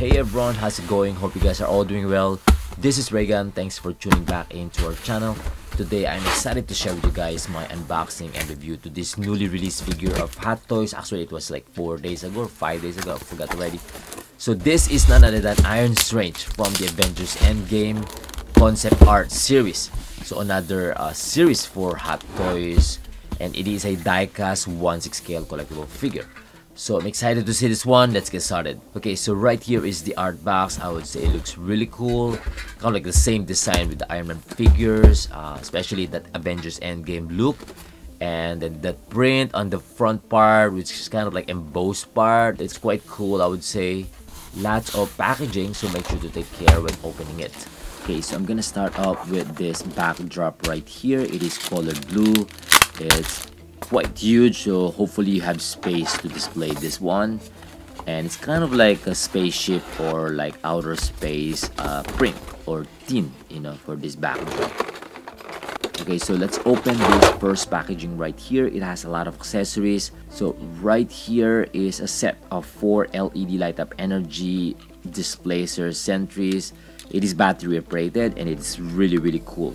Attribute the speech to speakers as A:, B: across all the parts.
A: Hey everyone, how's it going? Hope you guys are all doing well. This is Regan, thanks for tuning back into our channel. Today, I'm excited to share with you guys my unboxing and review to this newly released figure of Hot Toys. Actually, it was like 4 days ago or 5 days ago, I forgot already. So this is none other than Iron Strange from the Avengers Endgame concept art series. So another uh, series for Hot Toys and it is a die-cast 1/6 scale collectible figure. So I'm excited to see this one. Let's get started. Okay, so right here is the art box. I would say it looks really cool. Kind of like the same design with the Iron Man figures, uh, especially that Avengers Endgame look. And then that print on the front part, which is kind of like embossed part. It's quite cool, I would say. Lots of packaging, so make sure to take care when opening it. Okay, so I'm gonna start off with this backdrop right here. It is colored blue. It's quite huge so hopefully you have space to display this one. And it's kind of like a spaceship or like outer space uh, print or tin you know for this backdrop okay so let's open this first packaging right here. It has a lot of accessories. So right here is a set of four led light up energy displacer sentries. It is battery operated and it's really really cool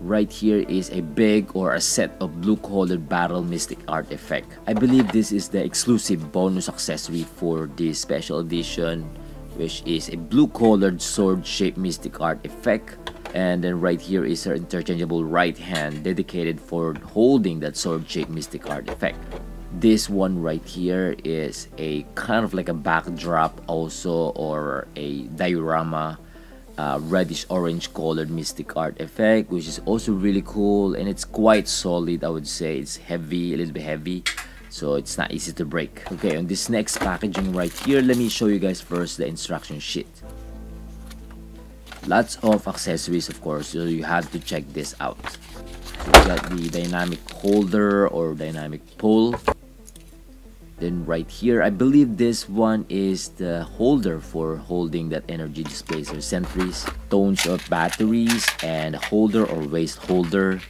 A: Right here is a big or a set of blue colored battle mystic artifact. I believe this is the exclusive bonus accessory for this special edition which is a blue colored sword shaped mystic artifact and then right here is her interchangeable right hand dedicated for holding that sword shaped mystic artifact. This one right here is a kind of like a backdrop also or a diorama uh, reddish orange colored mystic art effect which is also really cool and it's quite solid I would say. It's heavy a little bit heavy so it's not easy to break. Okay on this next packaging right here let me show you guys first the instruction sheet. Lots of accessories of course so you have to check this out. So we got the dynamic holder or dynamic pull then right here i believe this one is the holder for holding that energy displacer. Sentries tones of batteries and holder or waist holder.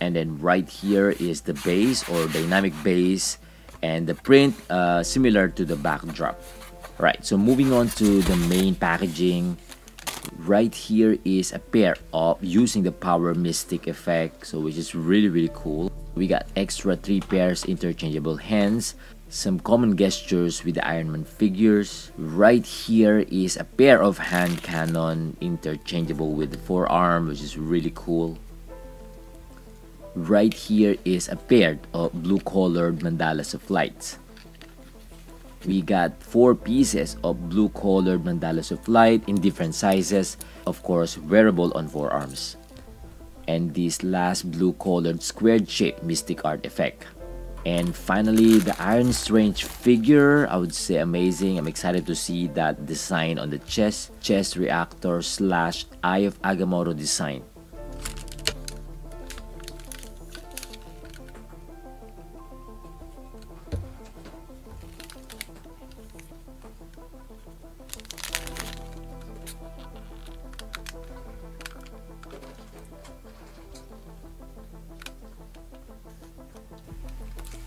A: And then right here is the base or dynamic base and the print uh, similar to the backdrop. Right so moving on to the main packaging. Right here is a pair of using the power mystic effect so which is really really cool we got extra three pairs interchangeable hands some common gestures with the Iron Man figures. Right here is a pair of hand cannon interchangeable with the forearm which is really cool. Right here is a pair of blue colored mandalas of light. We got four pieces of blue colored mandalas of light in different sizes, of course wearable on forearms. And this last blue colored squared shape mystic artifact. And finally, the Iron Strange figure, I would say amazing. I'm excited to see that design on the chest, chest reactor slash Eye of Agamotto design.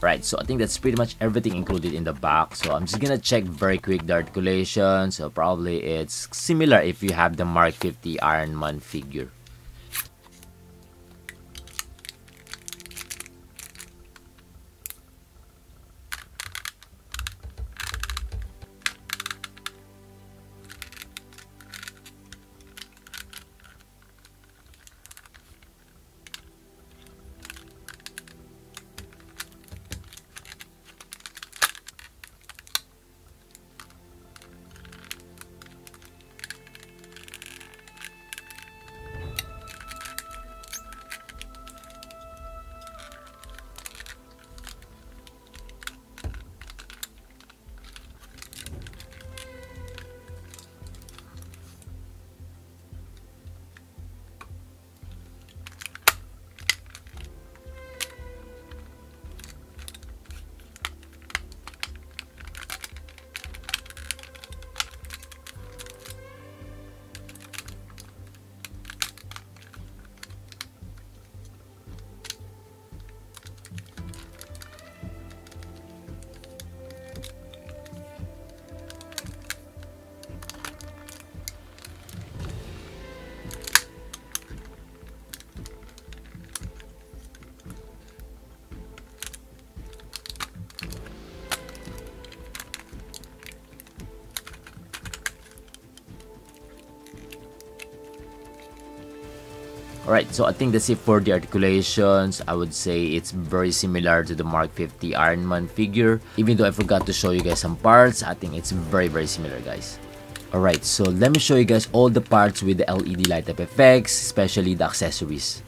A: Right, so I think that's pretty much everything included in the box. So I'm just gonna check very quick the articulation. So probably it's similar if you have the Mark 50 Iron Man figure. Alright, so I think that's it for the articulations. I would say it's very similar to the Mark 50 Iron Man figure. Even though I forgot to show you guys some parts, I think it's very very similar guys. Alright, so let me show you guys all the parts with the LED light up effects, especially the accessories.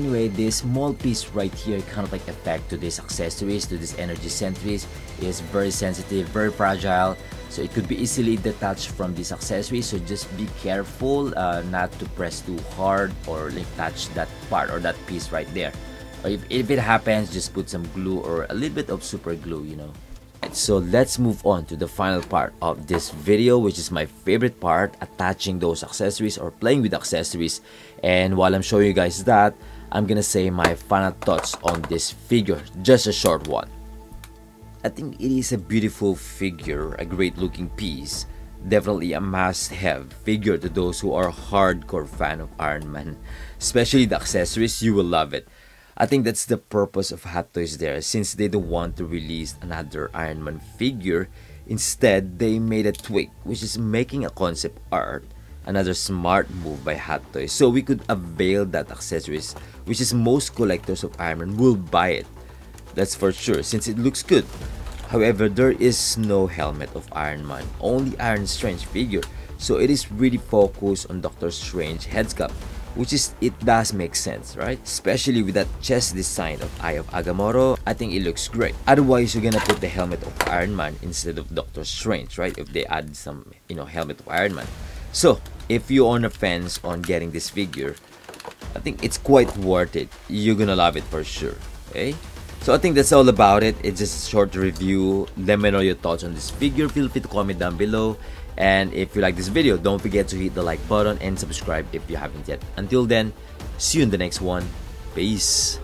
A: Anyway, this small piece right here kind of like effect to these accessories, to these energy sentries is very sensitive, very fragile. So it could be easily detached from these accessories. So just be careful uh, not to press too hard or like touch that part or that piece right there. Or if, if it happens, just put some glue or a little bit of super glue, you know. So let's move on to the final part of this video which is my favorite part attaching those accessories or playing with accessories and while I'm showing you guys that I'm gonna say my final thoughts on this figure, just a short one. I think it is a beautiful figure, a great looking piece, definitely a must-have figure to those who are hardcore fan of Iron Man. Especially the accessories, you will love it. I think that's the purpose of Hot Toys there, since they don't want to release another Iron Man figure, instead they made a tweak, which is making a concept art another smart move by Hot Toys. So we could avail that accessories, which is most collectors of Iron Man will buy it. That's for sure, since it looks good. However, there is no helmet of Iron Man, only Iron Strange figure. So it is really focused on Doctor Strange head sculpt, which is it does make sense, right? Especially with that chest design of Eye of Agamotto, I think it looks great. Otherwise, you're gonna put the helmet of Iron Man instead of Doctor Strange, right? If they add some, you know, helmet of Iron Man. So, if you're on the fence on getting this figure, I think it's quite worth it. You're gonna love it for sure. Okay? So I think that's all about it. It's just a short review. Let me know your thoughts on this figure. Feel free to comment down below. And if you like this video, don't forget to hit the like button and subscribe if you haven't yet. Until then, see you in the next one. Peace.